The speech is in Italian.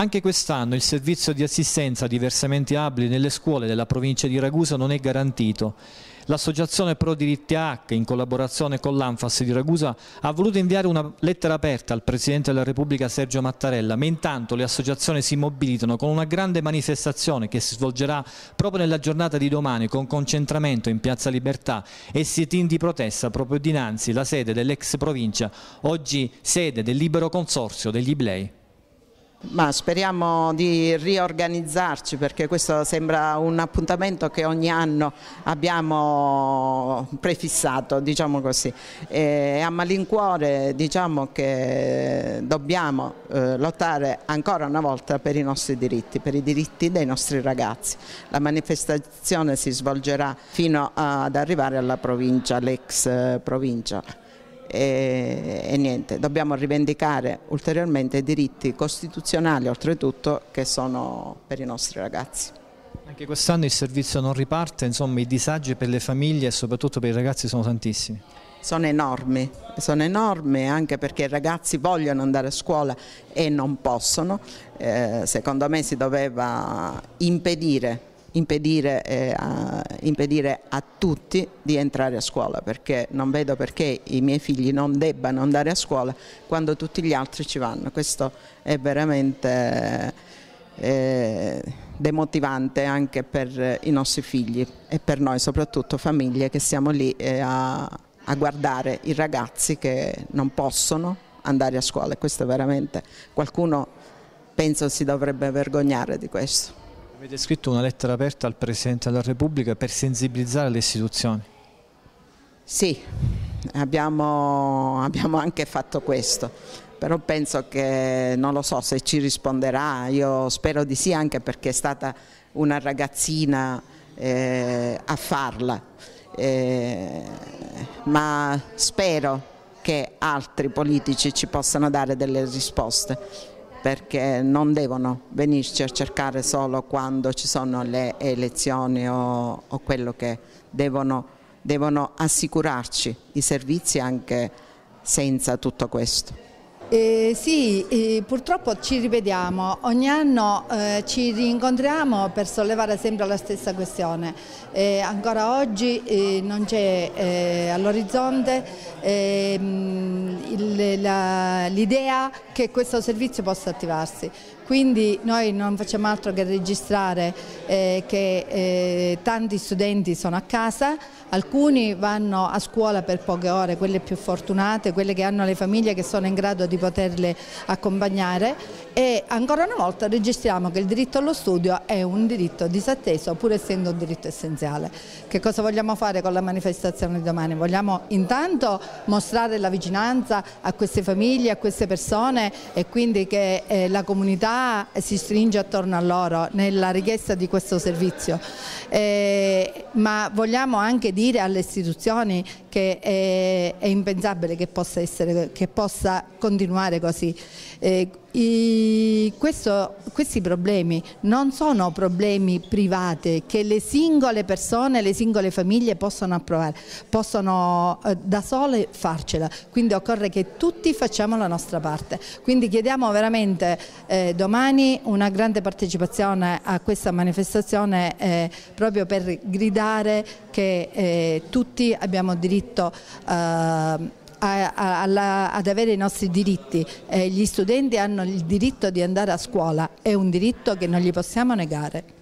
Anche quest'anno il servizio di assistenza diversamente abili nelle scuole della provincia di Ragusa non è garantito. L'associazione Pro Diritti H, in collaborazione con l'Anfas di Ragusa, ha voluto inviare una lettera aperta al Presidente della Repubblica Sergio Mattarella, ma intanto le associazioni si mobilitano con una grande manifestazione che si svolgerà proprio nella giornata di domani con concentramento in Piazza Libertà e sit-in di protesta proprio dinanzi la sede dell'ex provincia, oggi sede del libero consorzio degli Iblei. Ma speriamo di riorganizzarci perché questo sembra un appuntamento che ogni anno abbiamo prefissato, diciamo così. E a malincuore diciamo che dobbiamo eh, lottare ancora una volta per i nostri diritti, per i diritti dei nostri ragazzi. La manifestazione si svolgerà fino ad arrivare alla provincia, l'ex eh, provincia e, e, niente, dobbiamo rivendicare ulteriormente i diritti costituzionali oltretutto che sono per i nostri ragazzi. Anche quest'anno il servizio non riparte, insomma i disagi per le famiglie e soprattutto per i ragazzi sono tantissimi. Sono enormi, sono enormi anche perché i ragazzi vogliono andare a scuola e non possono, eh, secondo me si doveva impedire impedire, eh, a, impedire, a, tutti di entrare a scuola perché non vedo perché i miei figli non debbano andare a scuola quando tutti gli altri ci vanno. Questo è veramente eh, demotivante anche per i nostri figli e per noi soprattutto famiglie che siamo lì eh, a, a guardare i ragazzi che non possono andare a scuola questo è veramente qualcuno penso si dovrebbe vergognare di questo. Avete scritto una lettera aperta al Presidente della Repubblica per sensibilizzare le istituzioni? Sì, abbiamo, abbiamo anche fatto questo, però penso che non lo so se ci risponderà, io spero di sì anche perché è stata una ragazzina eh, a farla, eh, ma spero che altri politici ci possano dare delle risposte perché non devono venirci a cercare solo quando ci sono le elezioni o, o quello che devono, devono assicurarci i servizi anche senza tutto questo. Eh, sì, eh, purtroppo ci ripetiamo, ogni anno eh, ci rincontriamo per sollevare sempre la stessa questione. ancora oggi eh, non c'è eh, all'orizzonte ehm, l'idea che questo servizio possa attivarsi. Quindi noi non facciamo altro che registrare eh, che tanti studenti sono a casa, alcuni vanno a scuola per poche ore, quelle più fortunate, quelle che hanno le famiglie che sono in grado di poterle accompagnare e ancora una volta registriamo che il diritto allo studio è un diritto disatteso pur essendo un diritto essenziale. Che cosa vogliamo fare con la manifestazione di domani? Vogliamo intanto mostrare la vicinanza a queste famiglie, a queste persone e quindi che eh, la comunità si stringe attorno a loro nella richiesta di questo servizio. Eh, ma vogliamo anche dire alle istituzioni che è, è impensabile che possa, essere, che possa continuare così. Eh, i, questo, questi problemi non sono problemi privati che le singole persone, le singole famiglie possono approvare, possono eh, da sole farcela, quindi occorre che tutti facciamo la nostra parte. Quindi chiediamo veramente eh, domani una grande partecipazione a questa manifestazione eh, proprio per gridare che eh, tutti abbiamo diritto eh, a, a, a, ad avere i nostri diritti. Eh, gli studenti hanno il diritto di andare a scuola, è un diritto che non gli possiamo negare.